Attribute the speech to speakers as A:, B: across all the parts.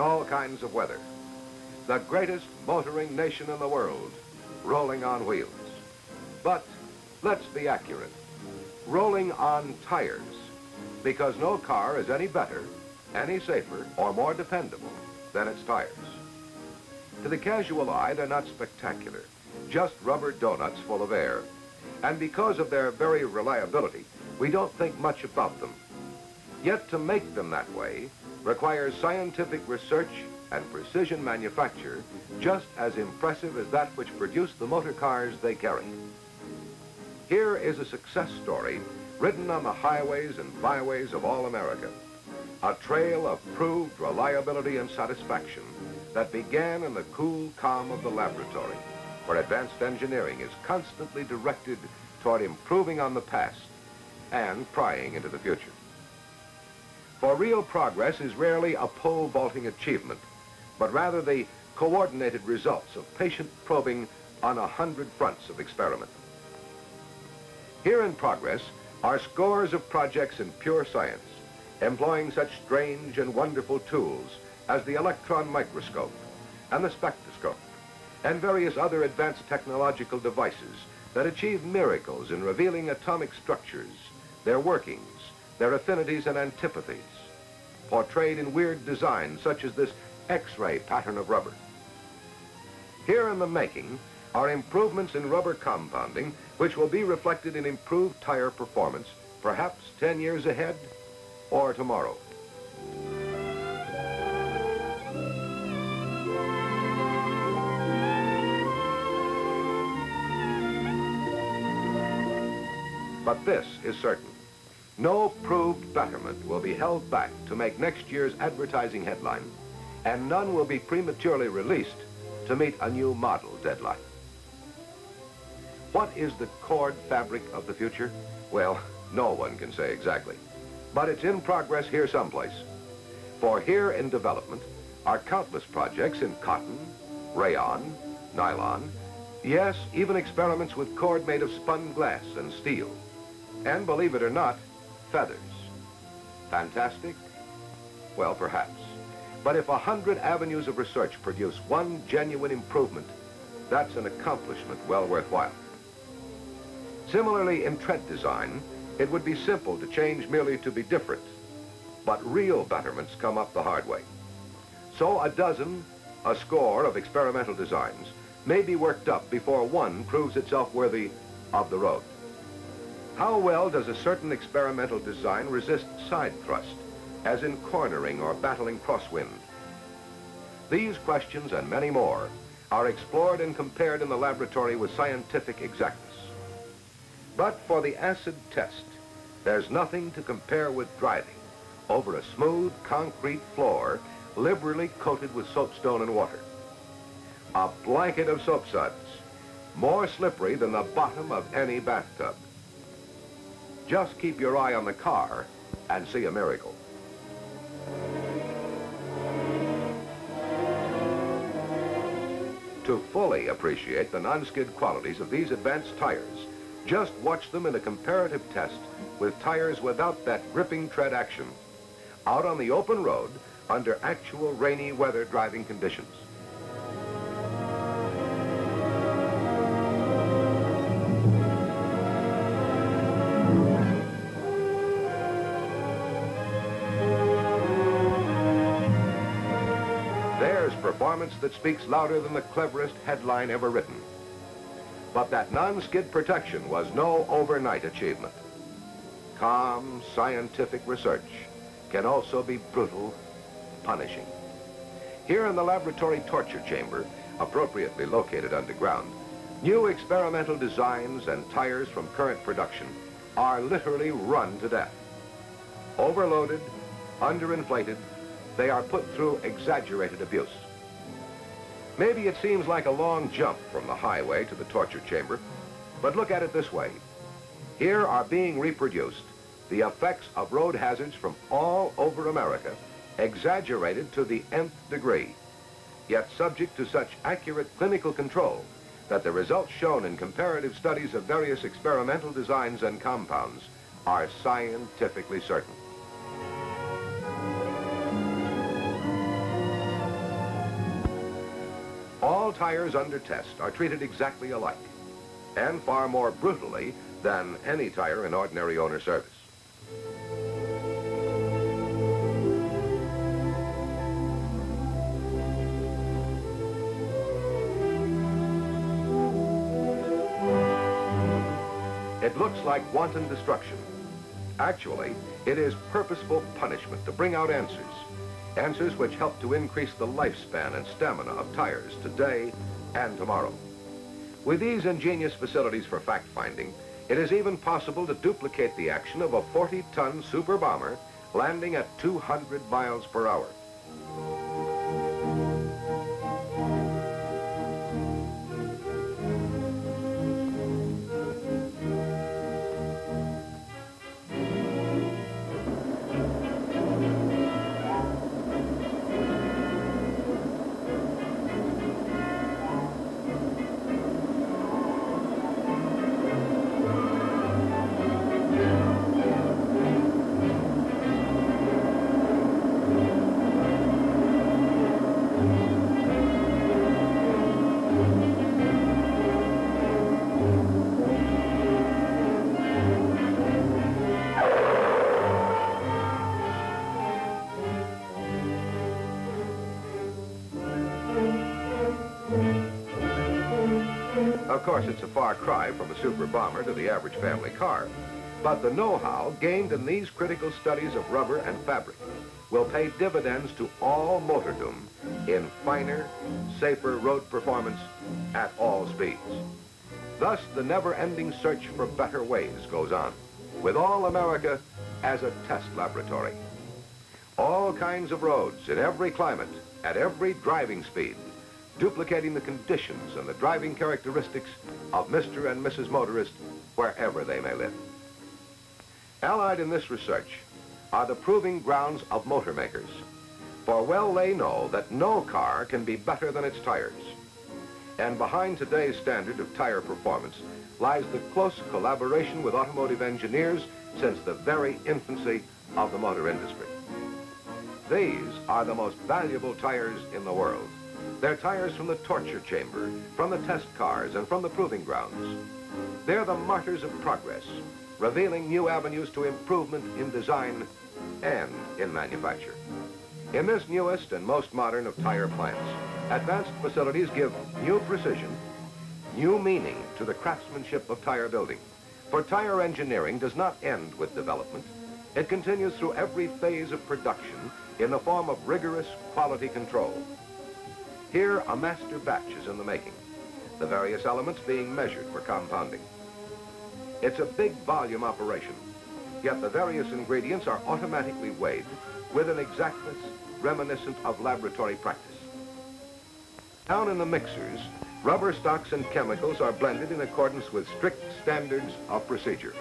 A: in all kinds of weather. The greatest motoring nation in the world, rolling on wheels. But let's be accurate. Rolling on tires, because no car is any better, any safer, or more dependable than its tires. To the casual eye, they're not spectacular, just rubber donuts full of air. And because of their very reliability, we don't think much about them. Yet to make them that way requires scientific research and precision manufacture just as impressive as that which produced the motor cars they carry. Here is a success story written on the highways and byways of all America. A trail of proved reliability and satisfaction that began in the cool calm of the laboratory, where advanced engineering is constantly directed toward improving on the past and prying into the future. For real progress is rarely a pole vaulting achievement, but rather the coordinated results of patient probing on a hundred fronts of experiment. Here in progress are scores of projects in pure science, employing such strange and wonderful tools as the electron microscope and the spectroscope and various other advanced technological devices that achieve miracles in revealing atomic structures, their workings, their affinities and antipathies, portrayed in weird designs such as this X-ray pattern of rubber. Here in the making are improvements in rubber compounding which will be reflected in improved tire performance, perhaps 10 years ahead or tomorrow. But this is certain. No proved betterment will be held back to make next year's advertising headline, and none will be prematurely released to meet a new model deadline. What is the cord fabric of the future? Well, no one can say exactly, but it's in progress here someplace. For here in development are countless projects in cotton, rayon, nylon, yes, even experiments with cord made of spun glass and steel. And believe it or not, feathers. Fantastic? Well, perhaps. But if a hundred avenues of research produce one genuine improvement, that's an accomplishment well worthwhile. Similarly, in tread design, it would be simple to change merely to be different. But real betterments come up the hard way. So a dozen, a score of experimental designs may be worked up before one proves itself worthy of the road. How well does a certain experimental design resist side thrust, as in cornering or battling crosswind? These questions and many more are explored and compared in the laboratory with scientific exactness. But for the acid test, there's nothing to compare with driving over a smooth concrete floor liberally coated with soapstone and water. A blanket of soap suds, more slippery than the bottom of any bathtub. Just keep your eye on the car and see a miracle. To fully appreciate the non-skid qualities of these advanced tires, just watch them in a comparative test with tires without that gripping tread action, out on the open road under actual rainy weather driving conditions. Performance that speaks louder than the cleverest headline ever written. But that non-skid protection was no overnight achievement. Calm, scientific research can also be brutal, punishing. Here in the laboratory torture chamber, appropriately located underground, new experimental designs and tires from current production are literally run to death. Overloaded, underinflated, they are put through exaggerated abuse. Maybe it seems like a long jump from the highway to the torture chamber, but look at it this way. Here are being reproduced the effects of road hazards from all over America, exaggerated to the nth degree, yet subject to such accurate clinical control that the results shown in comparative studies of various experimental designs and compounds are scientifically certain. All tires under test are treated exactly alike and far more brutally than any tire in ordinary owner service. It looks like wanton destruction. Actually, it is purposeful punishment to bring out answers. Answers which help to increase the lifespan and stamina of tires today and tomorrow. With these ingenious facilities for fact-finding, it is even possible to duplicate the action of a 40-ton super bomber landing at 200 miles per hour. Course, it's a far cry from a super bomber to the average family car. But the know-how gained in these critical studies of rubber and fabric will pay dividends to all motordom in finer, safer road performance at all speeds. Thus, the never-ending search for better ways goes on, with all America as a test laboratory. All kinds of roads in every climate, at every driving speed, duplicating the conditions and the driving characteristics of Mr. and Mrs. Motorist wherever they may live. Allied in this research are the proving grounds of motor makers, for well they know that no car can be better than its tires. And behind today's standard of tire performance lies the close collaboration with automotive engineers since the very infancy of the motor industry. These are the most valuable tires in the world. They're tires from the torture chamber, from the test cars, and from the proving grounds. They're the martyrs of progress, revealing new avenues to improvement in design and in manufacture. In this newest and most modern of tire plants, advanced facilities give new precision, new meaning to the craftsmanship of tire building. For tire engineering does not end with development. It continues through every phase of production in the form of rigorous quality control. Here, a master batch is in the making, the various elements being measured for compounding. It's a big volume operation, yet the various ingredients are automatically weighed with an exactness reminiscent of laboratory practice. Down in the mixers, rubber stocks and chemicals are blended in accordance with strict standards of procedure.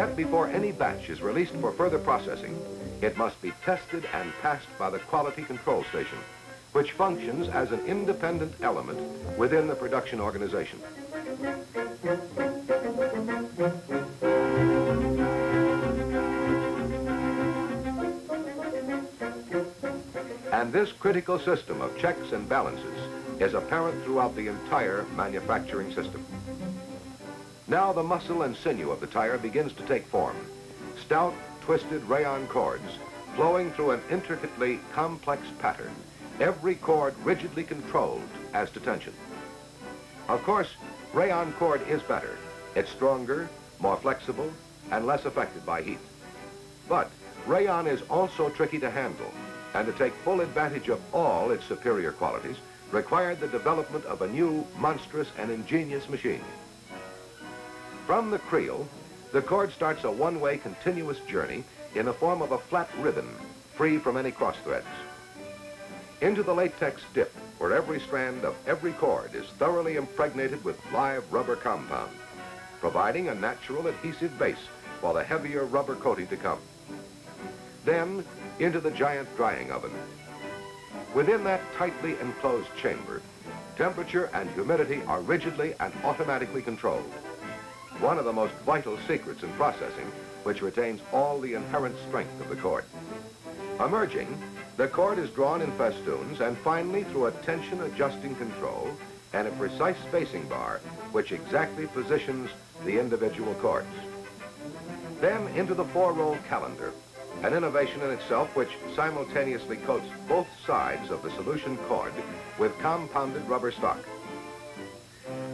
A: Yet before any batch is released for further processing, it must be tested and passed by the quality control station, which functions as an independent element within the production organization. And this critical system of checks and balances is apparent throughout the entire manufacturing system. Now the muscle and sinew of the tire begins to take form. Stout, twisted rayon cords flowing through an intricately complex pattern, every cord rigidly controlled as to tension. Of course, rayon cord is better. It's stronger, more flexible, and less affected by heat. But rayon is also tricky to handle, and to take full advantage of all its superior qualities required the development of a new, monstrous, and ingenious machine. From the creel, the cord starts a one-way continuous journey in the form of a flat ribbon, free from any cross threads. Into the latex dip, where every strand of every cord is thoroughly impregnated with live rubber compound, providing a natural adhesive base for the heavier rubber coating to come. Then, into the giant drying oven. Within that tightly enclosed chamber, temperature and humidity are rigidly and automatically controlled. One of the most vital secrets in processing, which retains all the inherent strength of the cord. Emerging, the cord is drawn in festoons and finally through a tension adjusting control and a precise spacing bar which exactly positions the individual cords. Then into the four-roll calender, an innovation in itself which simultaneously coats both sides of the solution cord with compounded rubber stock.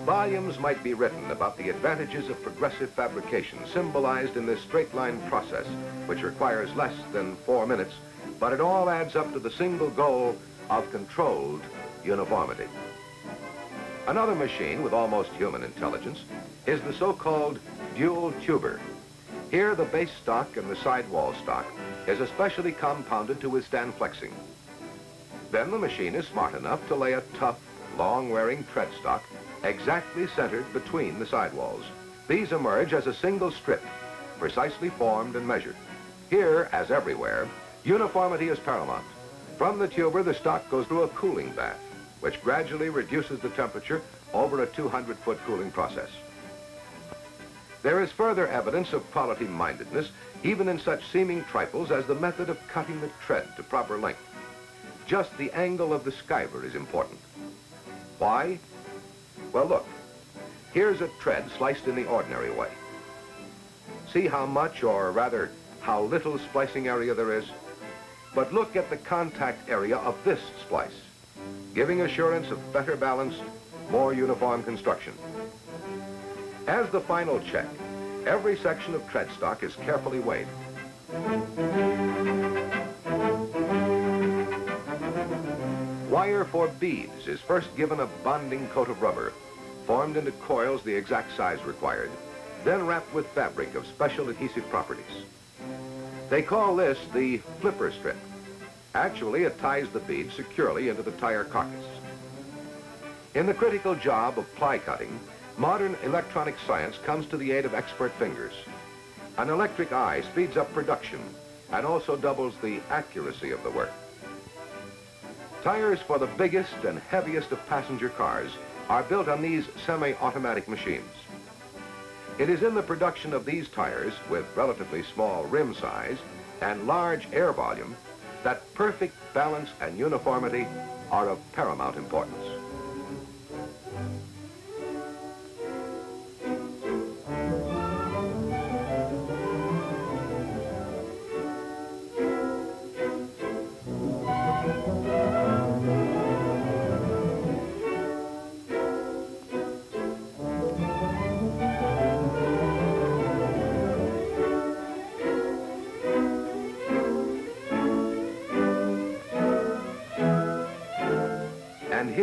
A: Volumes might be written about the advantages of progressive fabrication symbolized in this straight line process, which requires less than four minutes, but it all adds up to the single goal of controlled uniformity. Another machine with almost human intelligence is the so-called dual tuber. Here, the base stock and the sidewall stock is especially compounded to withstand flexing. Then the machine is smart enough to lay a tough, long-wearing tread stock exactly centered between the sidewalls. These emerge as a single strip, precisely formed and measured. Here, as everywhere, uniformity is paramount. From the tuber, the stock goes through a cooling bath which gradually reduces the temperature over a 200-foot cooling process. There is further evidence of quality-mindedness even in such seeming trifles as the method of cutting the tread to proper length. Just the angle of the skiver is important. Why? Well, look. Here's a tread sliced in the ordinary way. See how much, or rather, how little splicing area there is? But look at the contact area of this splice giving assurance of better balance, more uniform construction. As the final check, every section of tread stock is carefully weighed. Wire for beads is first given a bonding coat of rubber, formed into coils the exact size required, then wrapped with fabric of special adhesive properties. They call this the flipper strip. Actually, it ties the bead securely into the tire carcass. In the critical job of ply cutting, modern electronic science comes to the aid of expert fingers. An electric eye speeds up production and also doubles the accuracy of the work. Tires for the biggest and heaviest of passenger cars are built on these semi-automatic machines. It is in the production of these tires with relatively small rim size and large air volume that perfect balance and uniformity are of paramount importance.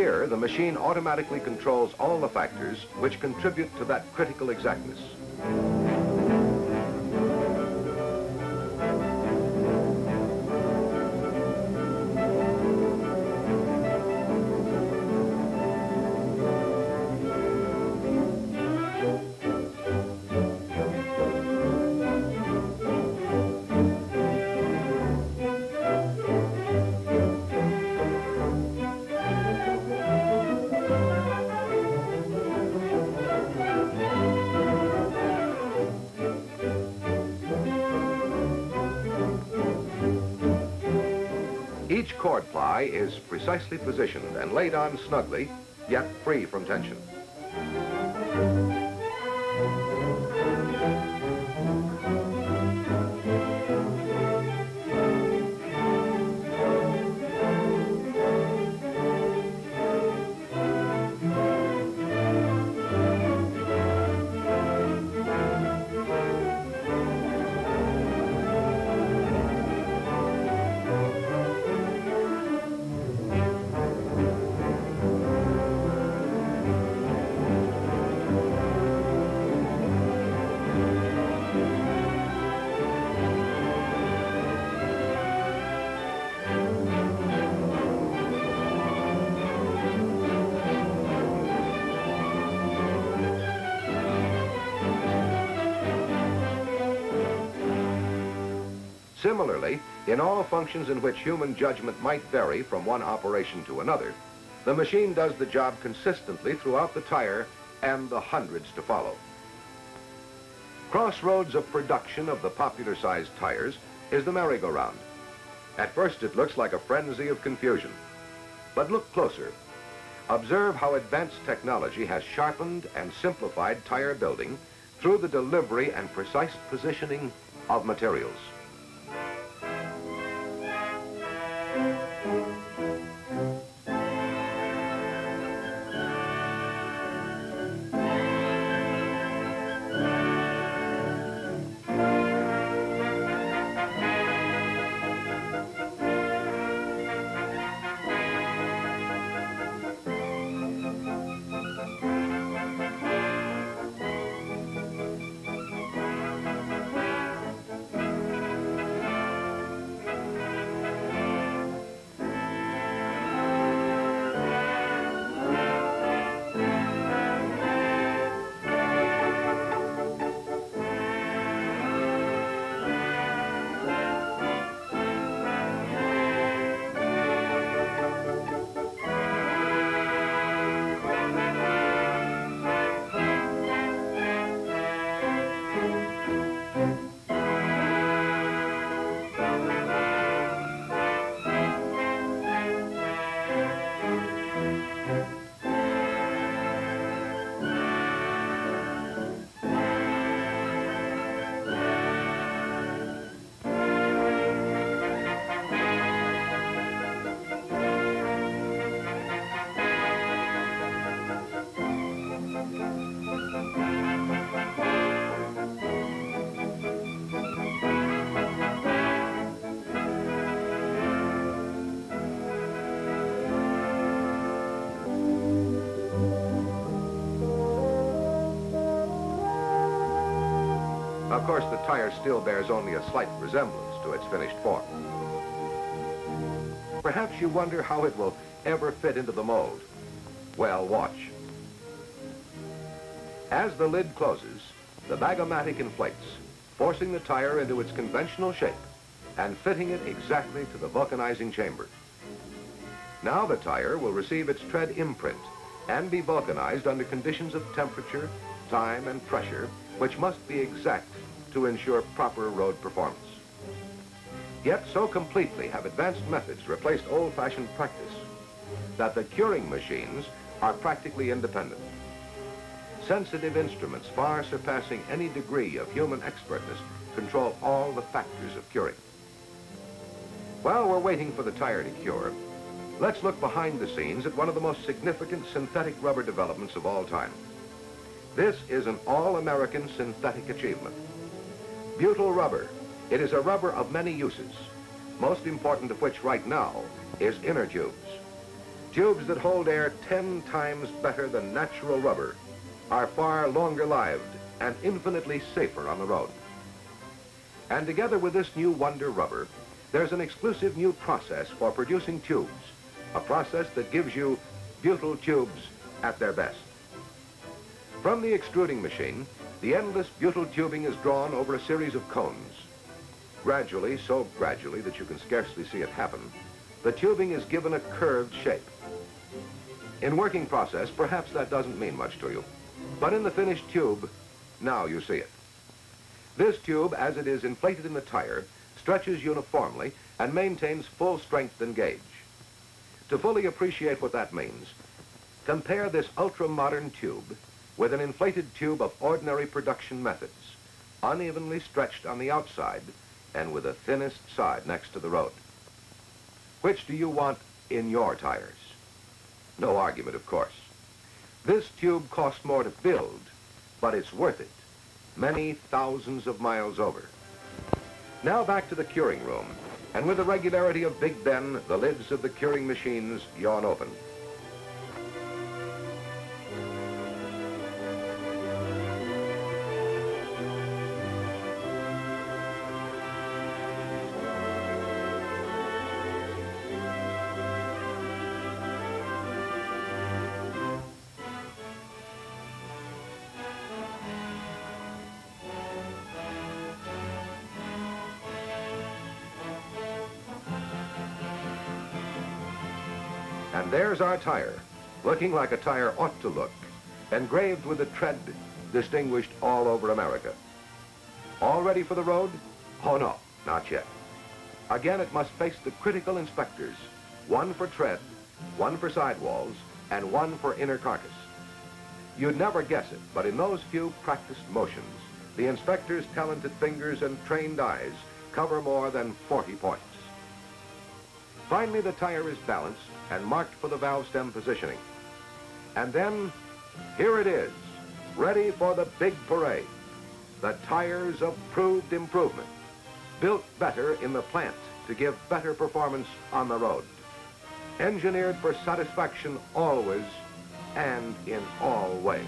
A: Here, the machine automatically controls all the factors which contribute to that critical exactness. Cord ply is precisely positioned and laid on snugly, yet free from tension. Similarly, in all functions in which human judgment might vary from one operation to another, the machine does the job consistently throughout the tire and the hundreds to follow. Crossroads of production of the popular-sized tires is the merry-go-round. At first, it looks like a frenzy of confusion. But look closer. Observe how advanced technology has sharpened and simplified tire building through the delivery and precise positioning of materials. Of course, the tire still bears only a slight resemblance to its finished form. Perhaps you wonder how it will ever fit into the mold. Well, watch. As the lid closes, the Bag-O-Matic inflates, forcing the tire into its conventional shape and fitting it exactly to the vulcanizing chamber. Now the tire will receive its tread imprint and be vulcanized under conditions of temperature, time, and pressure, which must be exact to ensure proper road performance. Yet so completely have advanced methods replaced old-fashioned practice that the curing machines are practically independent. Sensitive instruments far surpassing any degree of human expertness control all the factors of curing. While we're waiting for the tire to cure, let's look behind the scenes at one of the most significant synthetic rubber developments of all time. This is an all-American synthetic achievement. Butyl rubber. It is a rubber of many uses, most important of which right now is inner tubes. Tubes that hold air 10 times better than natural rubber are far longer lived and infinitely safer on the road. And together with this new wonder rubber, there's an exclusive new process for producing tubes, a process that gives you butyl tubes at their best. From the extruding machine, the endless butyl tubing is drawn over a series of cones. Gradually, so gradually that you can scarcely see it happen, the tubing is given a curved shape. In working process, perhaps that doesn't mean much to you. But in the finished tube, now you see it. This tube, as it is inflated in the tire, stretches uniformly and maintains full strength and gauge. To fully appreciate what that means, compare this ultra-modern tube with an inflated tube of ordinary production methods, unevenly stretched on the outside and with the thinnest side next to the road. Which do you want in your tires? No argument, of course. This tube costs more to build, but it's worth it, many thousands of miles over. Now back to the curing room, and with the regularity of Big Ben, the lids of the curing machines yawn open. And there's our tire, looking like a tire ought to look, engraved with a tread distinguished all over America. All ready for the road? Oh no, not yet. Again, it must face the critical inspectors, one for tread, one for sidewalls, and one for inner carcass. You'd never guess it, but in those few practiced motions, the inspector's talented fingers and trained eyes cover more than 40 points. Finally, the tire is balanced and marked for the valve stem positioning. And then, here it is, ready for the big parade. The tires of proved improvement, built better in the plant to give better performance on the road. Engineered for satisfaction always and in all ways.